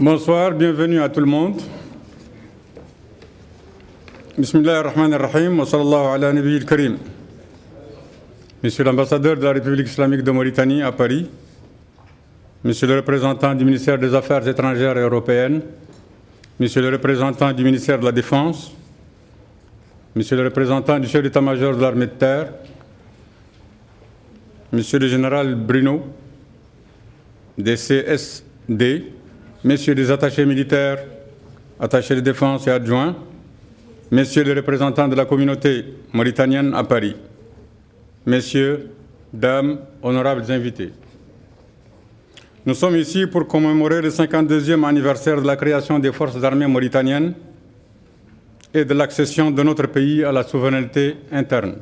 Bonsoir, bienvenue à tout le monde. Bismillah ar-Rahman ar-Rahim wa sallallahu ala nabi al-Karim. Monsieur l'ambassadeur de la République islamique de Mauritanie à Paris, Monsieur le représentant du ministère des Affaires étrangères européennes, Monsieur le représentant du ministère de la Défense, Monsieur le représentant du chef d'état-major de l'armée de terre, Monsieur le général Bruno, des CSD, Messieurs les attachés militaires, attachés de défense et adjoints, Messieurs les représentants de la communauté mauritanienne à Paris, Messieurs, Dames, honorables invités. Nous sommes ici pour commémorer le 52e anniversaire de la création des forces armées mauritaniennes et de l'accession de notre pays à la souveraineté interne.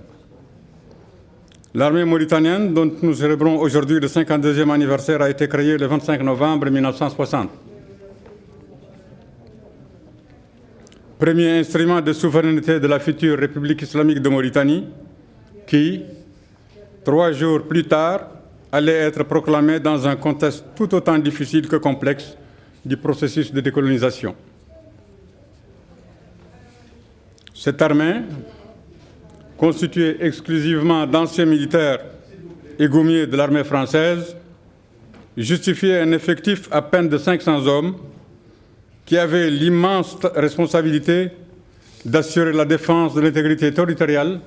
L'armée mauritanienne, dont nous célébrons aujourd'hui le 52e anniversaire, a été créée le 25 novembre 1960. Premier instrument de souveraineté de la future République islamique de Mauritanie, qui, trois jours plus tard, allait être proclamé dans un contexte tout autant difficile que complexe du processus de décolonisation. Cette armée, constituée exclusivement d'anciens militaires et gommiers de l'armée française, justifiait un effectif à peine de 500 hommes qui avaient l'immense responsabilité d'assurer la défense de l'intégrité territoriale,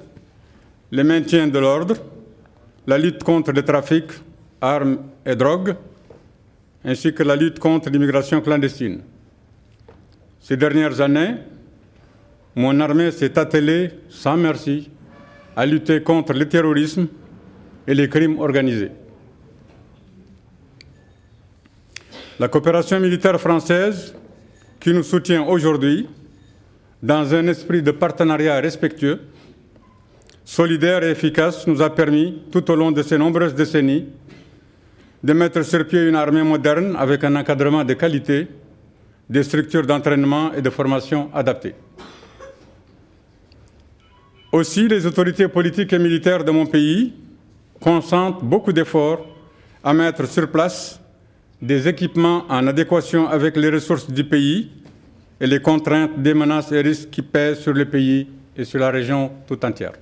le maintien de l'ordre, la lutte contre le trafic, armes et drogues, ainsi que la lutte contre l'immigration clandestine. Ces dernières années, mon armée s'est attelée sans merci à lutter contre le terrorisme et les crimes organisés. La coopération militaire française, qui nous soutient aujourd'hui, dans un esprit de partenariat respectueux, solidaire et efficace, nous a permis, tout au long de ces nombreuses décennies, de mettre sur pied une armée moderne avec un encadrement de qualité, des structures d'entraînement et de formation adaptées. Aussi, les autorités politiques et militaires de mon pays consentent beaucoup d'efforts à mettre sur place des équipements en adéquation avec les ressources du pays et les contraintes des menaces et risques qui pèsent sur le pays et sur la région tout entière.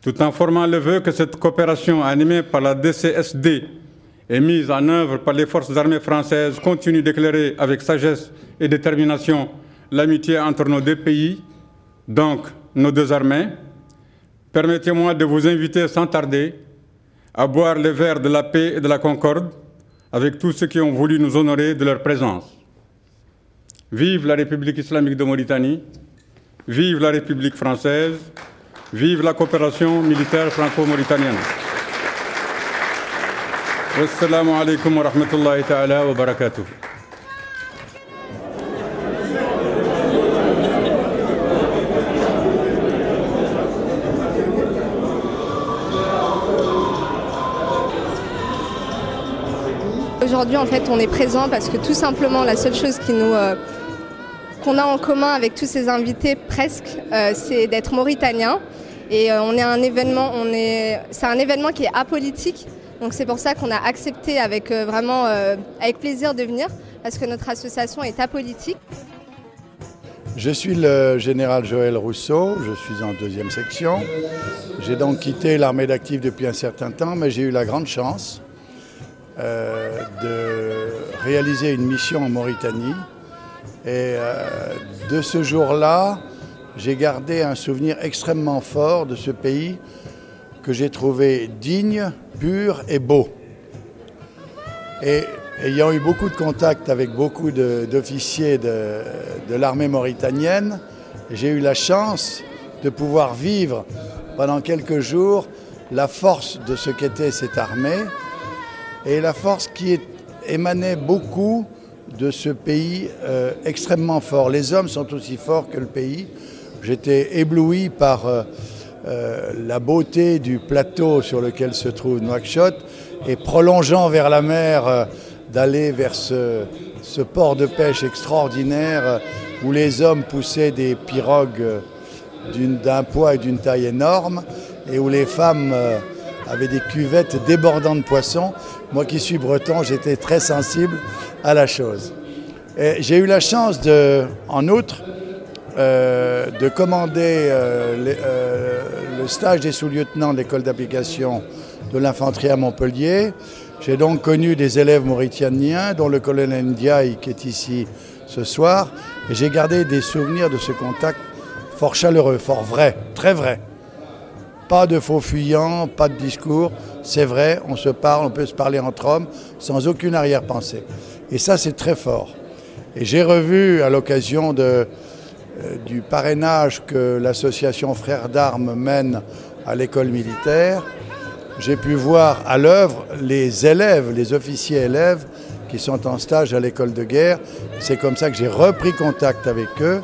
Tout en formant le vœu que cette coopération animée par la DCSD et mise en œuvre par les forces armées françaises continue d'éclairer avec sagesse et détermination l'amitié entre nos deux pays, donc nos deux armées, permettez-moi de vous inviter sans tarder à boire le verre de la paix et de la concorde avec tous ceux qui ont voulu nous honorer de leur présence. Vive la République islamique de Mauritanie, vive la République française, vive la coopération militaire franco-mauritanienne. Aujourd'hui, en fait, on est présent parce que tout simplement, la seule chose euh, qu'on a en commun avec tous ces invités presque, euh, c'est d'être mauritanien. Et euh, on est un c'est un événement qui est apolitique. Donc c'est pour ça qu'on a accepté avec vraiment avec plaisir de venir parce que notre association est apolitique. Je suis le général Joël Rousseau, je suis en deuxième section. J'ai donc quitté l'armée d'actifs depuis un certain temps, mais j'ai eu la grande chance de réaliser une mission en Mauritanie et euh, de ce jour-là, j'ai gardé un souvenir extrêmement fort de ce pays que j'ai trouvé digne, pur et beau. Et ayant eu beaucoup de contacts avec beaucoup d'officiers de l'armée mauritanienne, j'ai eu la chance de pouvoir vivre pendant quelques jours la force de ce qu'était cette armée et la force qui émanait beaucoup de ce pays euh, extrêmement fort. Les hommes sont aussi forts que le pays. J'étais ébloui par euh, euh, la beauté du plateau sur lequel se trouve Nouakchott et prolongeant vers la mer, d'aller vers ce, port de pêche extraordinaire où les hommes poussaient des pirogues d'un poids et d'une taille énorme et où les femmes avait des cuvettes débordant de poissons. Moi qui suis breton, j'étais très sensible à la chose. J'ai eu la chance, de, en outre, euh, de commander euh, euh, le stage des sous-lieutenants de l'école d'application de l'infanterie à Montpellier. J'ai donc connu des élèves mauritaniens, dont le colonel Ndiaye qui est ici ce soir, j'ai gardé des souvenirs de ce contact fort chaleureux, fort vrai, très vrai. Pas de faux fuyants, pas de discours, c'est vrai, on se parle, on peut se parler entre hommes sans aucune arrière-pensée. Et ça, c'est très fort. Et j'ai revu à l'occasion euh, du parrainage que l'association Frères d'Armes mène à l'école militaire, j'ai pu voir à l'œuvre les élèves, les officiers élèves qui sont en stage à l'école de guerre. C'est comme ça que j'ai repris contact avec eux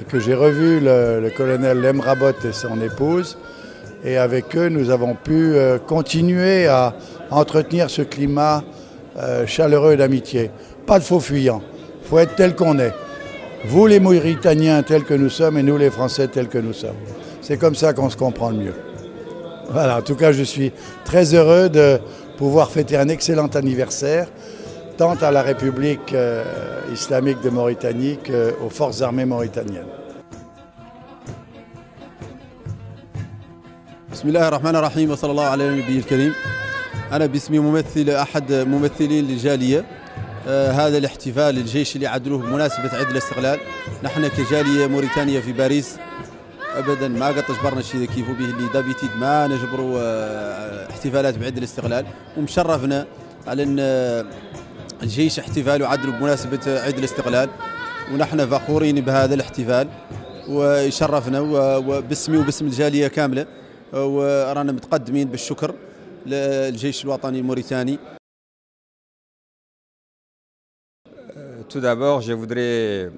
et que j'ai revu le, colonel Lemrabot et son épouse. Et avec eux, nous avons pu euh, continuer à entretenir ce climat euh, chaleureux d'amitié. Pas de faux fuyants. Il faut être tel qu'on est. Vous les Mauritaniens tels que nous sommes et nous les Français tels que nous sommes. C'est comme ça qu'on se comprend le mieux. Voilà, en tout cas, je suis très heureux de pouvoir fêter un excellent anniversaire, tant à la République euh, islamique de Mauritanie qu'aux forces armées mauritaniennes. بسم الله الرحمن الرحيم وصلى الله على النبي الكريم. أنا باسمي ممثل أحد ممثلين الجالية آه هذا الاحتفال الجيش اللي عدلوه بمناسبة عيد الاستقلال. نحن كجالية موريتانيا في باريس. ابدا ما قد اجبرنا الشيء كيفو به اللي دابيتيد ما نجبروا آه، احتفالات بعيد الاستقلال. ومشرفنا على إن آه، الجيش احتفال يعدل بمناسبة عيد الاستقلال. ونحن فخورين بهذا الاحتفال. ويشرفنا وباسمي وباسم الجالية كاملة. ورانا متقدمين بالشكر للجيش الوطني الموريتاني Tout d'abord, je voudrais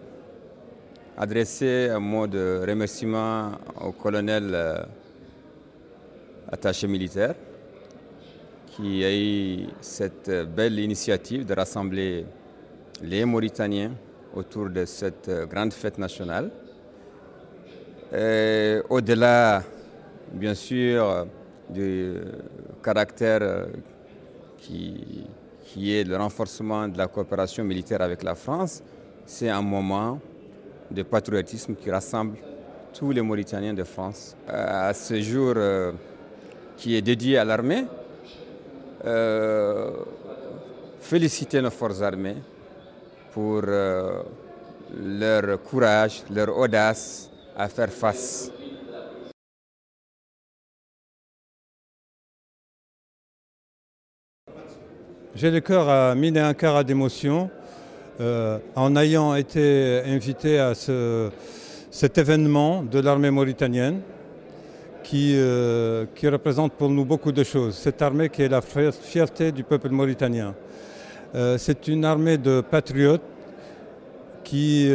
adresser un mot de remerciement au colonel euh, attaché militaire qui a eu cette belle initiative de rassembler les Mauritaniens autour de cette grande fête nationale. Au-delà, bien sûr, du caractère qui, qui est le renforcement de la coopération militaire avec la France, c'est un moment de patriotisme qui rassemble tous les Mauritaniens de France. Euh, à ce jour euh, qui est dédié à l'armée, euh, féliciter nos forces armées pour leur courage, leur audace à faire face J'ai le cœur à mine et un à d'émotion euh, en ayant été invité à cet événement de l'armée mauritanienne qui, euh, qui, représente pour nous beaucoup de choses. Cette armée qui est la fierté du peuple mauritanien. Euh, c'est une armée de patriotes qui,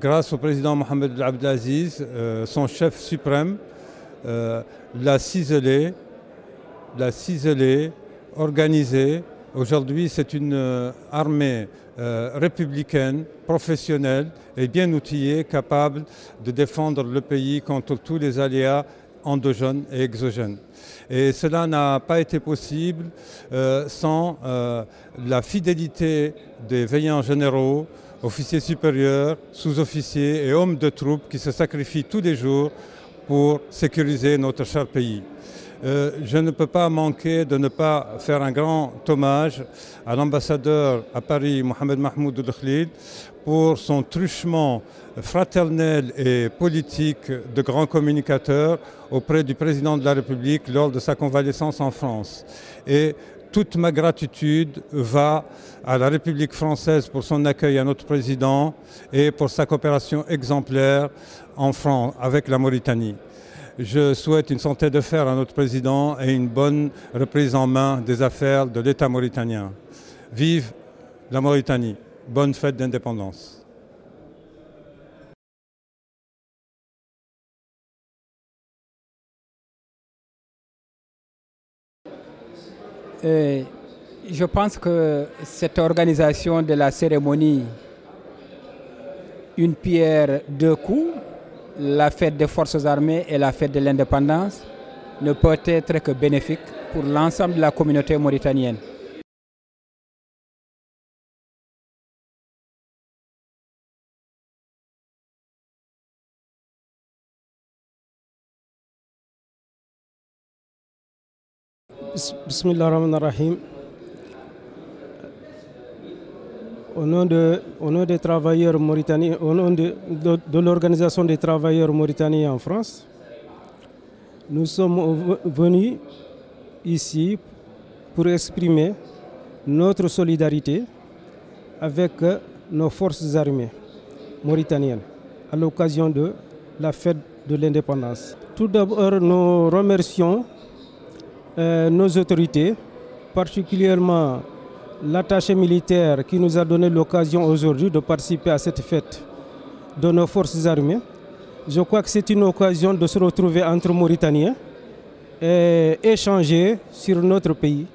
grâce au président Mohamed Abdelaziz, son chef suprême, l'a ciselé, l'a ciselé, organisé. Aujourd'hui, c'est une armée euh, républicaine, professionnelle et bien outillée, capable de défendre le pays contre tous les aléas endogènes et exogènes. Et cela n'a pas été possible euh, sans euh, la fidélité des veillants généraux, officiers supérieurs, sous-officiers et hommes de troupes qui se sacrifient tous les jours pour sécuriser notre cher pays. Euh, je ne peux pas manquer de ne pas faire un grand hommage à l'ambassadeur à Paris, Mohamed Mahmoud Khalid, pour son truchement fraternel et politique de grand communicateur auprès du président de la République lors de sa convalescence en France. Et toute ma gratitude va à la République française pour son accueil à notre président et pour sa coopération exemplaire en France avec la Mauritanie. Je souhaite une santé de fer à notre président et une bonne reprise en main des affaires de l'État mauritanien. Vive la Mauritanie. Bonne fête d'indépendance. Euh, je pense que cette organisation de la cérémonie, une pierre deux coups, la fête des forces armées et la fête de l'indépendance ne peut être que bénéfique pour l'ensemble de la communauté mauritanienne. Bismillahirrahmanirrahim. Au nom, de, l'organisation des travailleurs mauritaniens en France, nous sommes venus ici pour exprimer notre solidarité avec nos forces armées mauritaniennes à l'occasion de la fête de l'indépendance. Tout d'abord, nous remercions euh, nos autorités, particulièrement l'attaché militaire qui nous a donné l'occasion aujourd'hui de participer à cette fête de nos forces armées. Je crois que c'est une occasion de se retrouver entre Mauritaniens et échanger sur notre pays.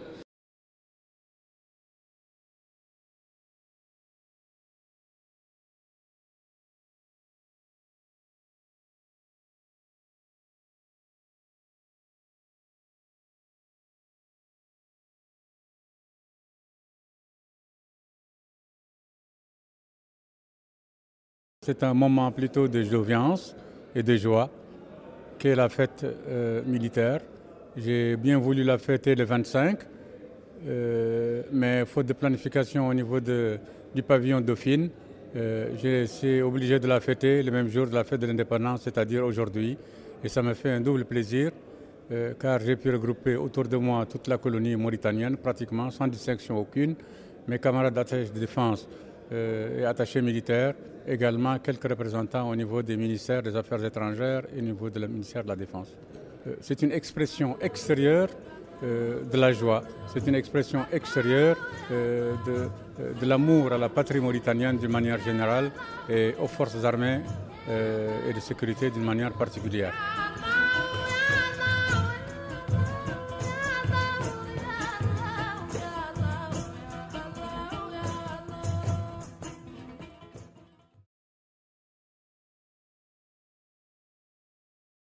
C'est un moment plutôt de joviance et de joie qu'est la fête euh, militaire. J'ai bien voulu la fêter le 25, euh, mais faute de planification au niveau du pavillon Dauphine, euh, j'ai été obligé de la fêter le même jour de la fête de l'indépendance, c'est-à-dire aujourd'hui. Et ça me fait un double plaisir, car j'ai pu regrouper autour de moi toute la colonie mauritanienne, pratiquement sans distinction aucune, mes camarades d'attache de défense et attachés militaires, également quelques représentants au niveau des ministères des Affaires étrangères et au niveau du ministère de la Défense. C'est une expression extérieure de la joie, c'est une expression extérieure de, de l'amour à la patrie mauritanienne d'une manière générale et aux forces armées et de sécurité d'une manière particulière.